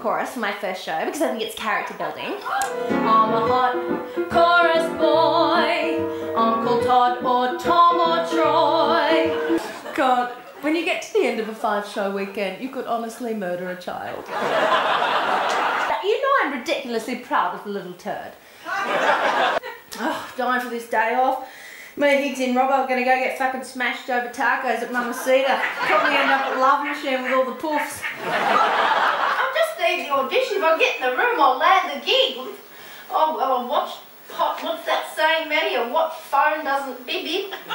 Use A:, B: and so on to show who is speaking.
A: chorus for my first show because I think it's character building. I'm a hot chorus boy. Uncle Todd or Tom or Troy. God, when you get to the end of a five show weekend, you could honestly murder a child. you know I'm ridiculously proud of the little turd. oh, dying for this day off. Me, Higgs and Robbo are going to go get fucking smashed over tacos at Mamacita. Probably end up at Love Machine with all the puffs. I'm just leaving the audition. If I get in the room, I'll land the gig. Oh, I'll watch what's that saying, Maddie? A what phone doesn't bib it?